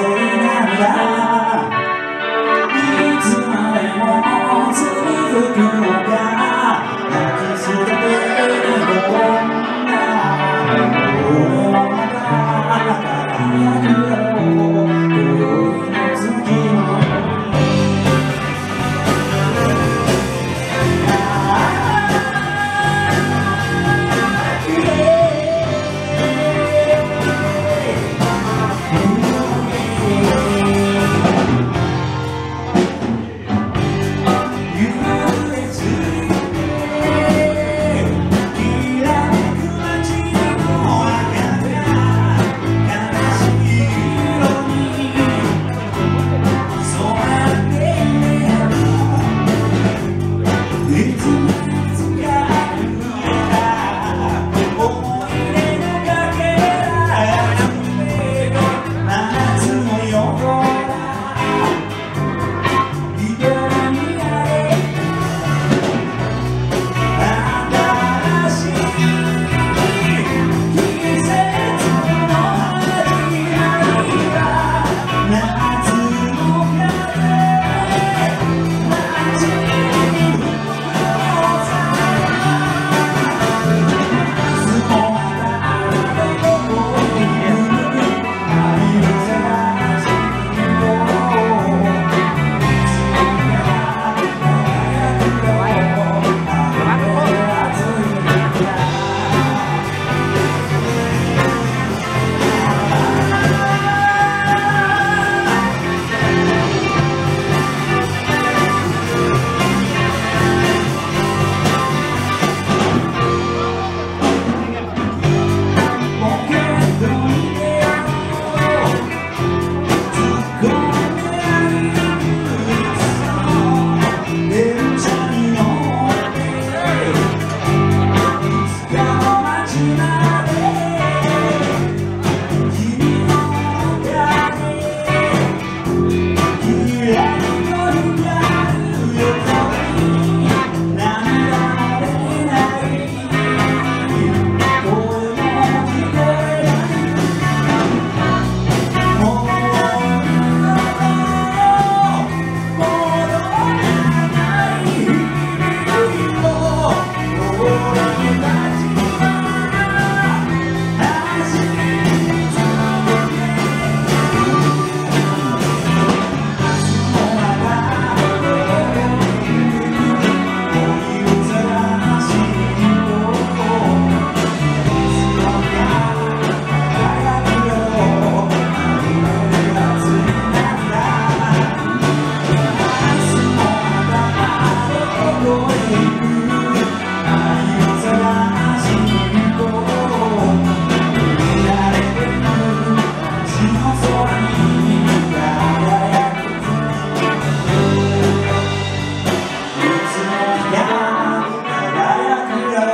falling out loud Hallelujah.